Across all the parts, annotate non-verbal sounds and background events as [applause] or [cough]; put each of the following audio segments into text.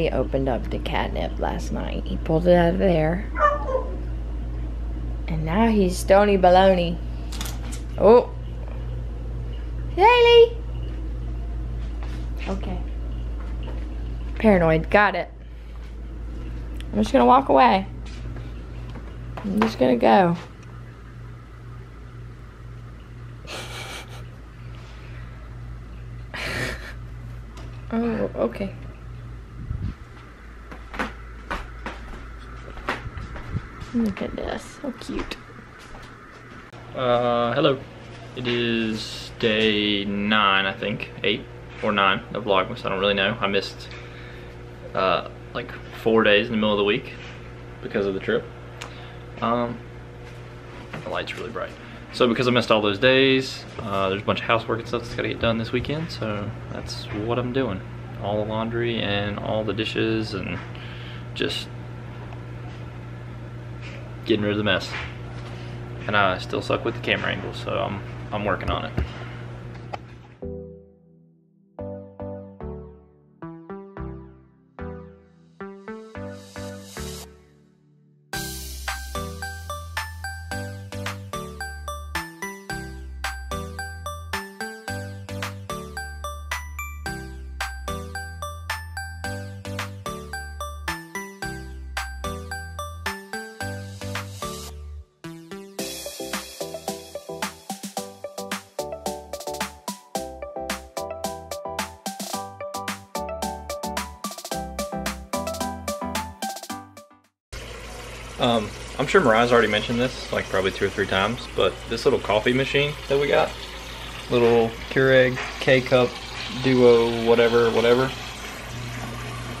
Daddy opened up the catnip last night. He pulled it out of there. And now he's stony baloney. Oh. Haley! Okay. Paranoid, got it. I'm just gonna walk away. I'm just gonna go. [laughs] oh, okay. Look at this, how cute. Uh, hello. It is day nine, I think, eight or nine of Vlogmas. I don't really know. I missed uh, like four days in the middle of the week because of the trip. Um, the light's really bright. So because I missed all those days, uh, there's a bunch of housework and stuff that's got to get done this weekend. So that's what I'm doing. All the laundry and all the dishes and just getting rid of the mess. And I still suck with the camera angles, so I'm, I'm working on it. Um, I'm sure Moriah's already mentioned this, like probably two or three times, but this little coffee machine that we got, little Keurig K-Cup Duo whatever, whatever,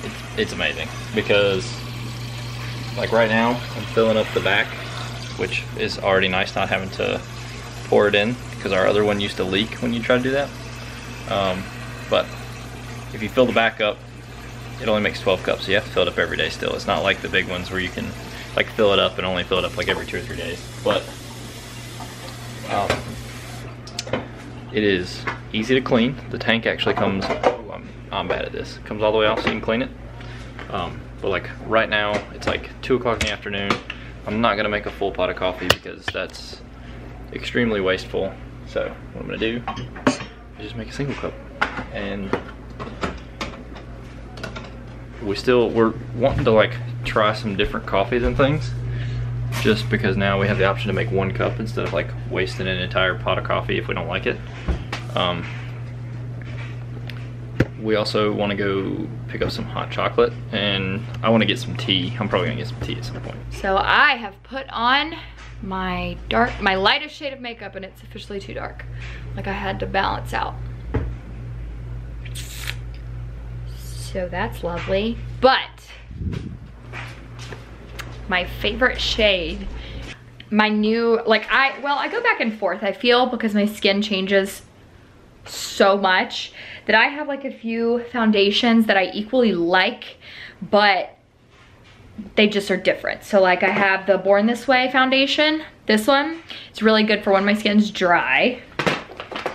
it's, it's amazing because like right now I'm filling up the back, which is already nice not having to pour it in because our other one used to leak when you try to do that. Um, but if you fill the back up, it only makes 12 cups, so you have to fill it up every day still. It's not like the big ones where you can like fill it up and only fill it up like every two or three days. But um, it is easy to clean. The tank actually comes, oh, I'm, I'm bad at this, comes all the way off so you can clean it. Um, but like right now, it's like two o'clock in the afternoon. I'm not gonna make a full pot of coffee because that's extremely wasteful. So what I'm gonna do is just make a single cup. And we still, we're wanting to like try some different coffees and things just because now we have the option to make one cup instead of like wasting an entire pot of coffee if we don't like it. Um, we also want to go pick up some hot chocolate and I want to get some tea. I'm probably gonna get some tea at some point. So I have put on my dark, my lightest shade of makeup and it's officially too dark. Like I had to balance out. So that's lovely. But my favorite shade, my new, like I, well, I go back and forth, I feel, because my skin changes so much that I have like a few foundations that I equally like, but they just are different. So like I have the Born This Way foundation, this one. It's really good for when my skin's dry.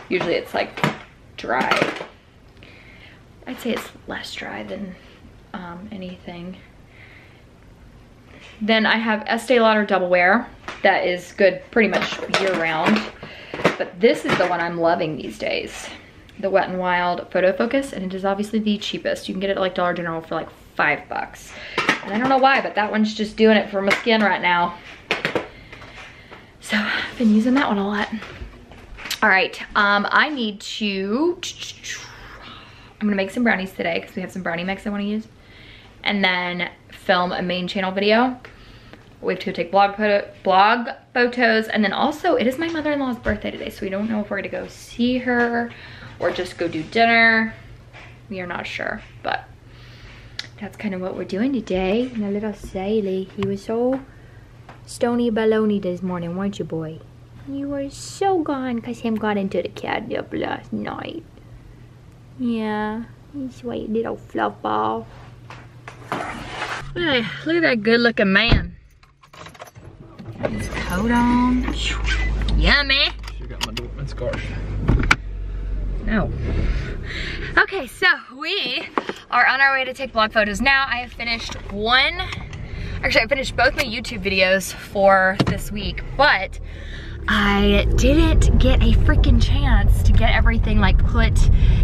Usually it's like dry. I'd say it's less dry than um, anything. Then I have Estee Lauder Double Wear. That is good pretty much year round. But this is the one I'm loving these days. The Wet n Wild Photo Focus. And it is obviously the cheapest. You can get it at like Dollar General for like five bucks. And I don't know why, but that one's just doing it for my skin right now. So I've been using that one a lot. All right, um, I need to, I'm gonna make some brownies today because we have some brownie mix I wanna use. And then film a main channel video. We have to take blog, blog photos. And then also, it is my mother-in-law's birthday today, so we don't know if we're gonna go see her or just go do dinner. We are not sure, but that's kind of what we're doing today. My little Saley, he was so stony baloney this morning, weren't you, boy? You were so gone because him got into the catnip last night. Yeah, you sweet little fluff ball. Look at, look at that good looking man. Got his coat on. Yummy. You got my Dortmund scarf. No. Okay, so we are on our way to take blog photos now. I have finished one, actually I finished both my YouTube videos for this week, but I didn't get a freaking chance to get everything like put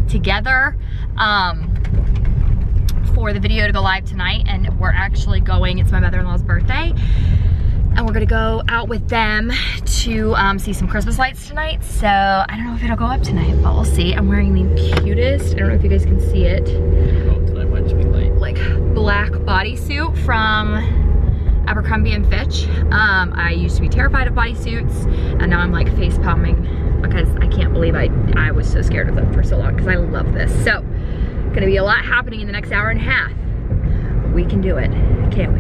together um, for the video to go live tonight and we're actually going, it's my mother-in-law's birthday and we're gonna go out with them to um, see some Christmas lights tonight. So I don't know if it'll go up tonight, but we'll see. I'm wearing the cutest, I don't know if you guys can see it. Like black bodysuit from Abercrombie and Fitch. Um, I used to be terrified of bodysuits and now I'm like face palming because I can't believe I, I was so scared of them for so long because I love this. So gonna be a lot happening in the next hour and a half. We can do it, can't we?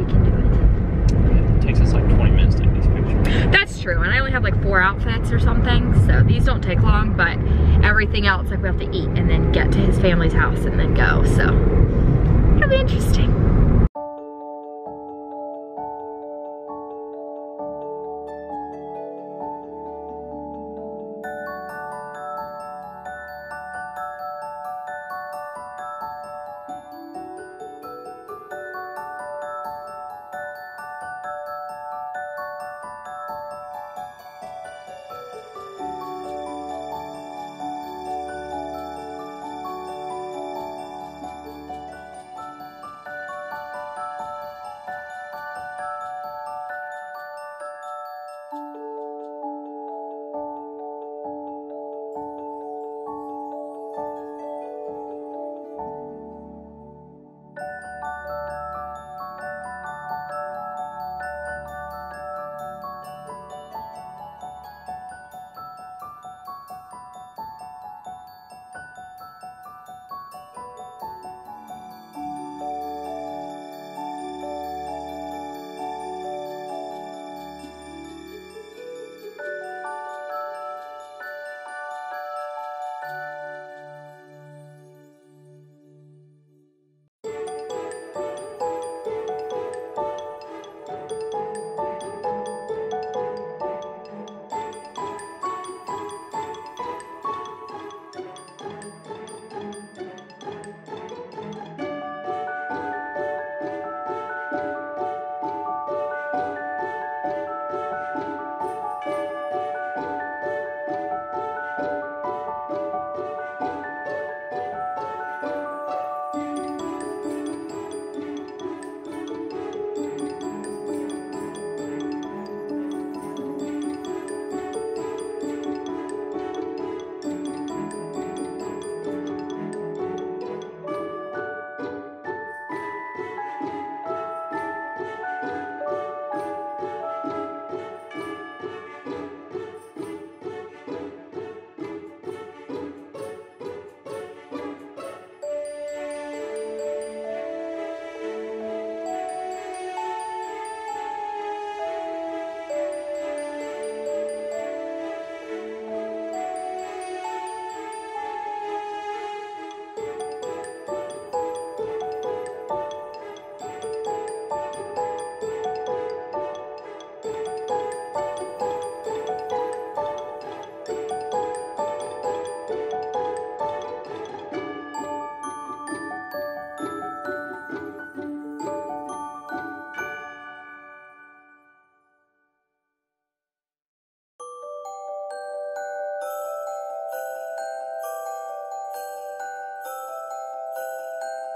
We can do it. It takes us like 20 minutes to take these pictures. That's true, and I only have like four outfits or something, so these don't take long, but everything else, like we have to eat and then get to his family's house and then go, so it'll be interesting.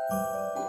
Música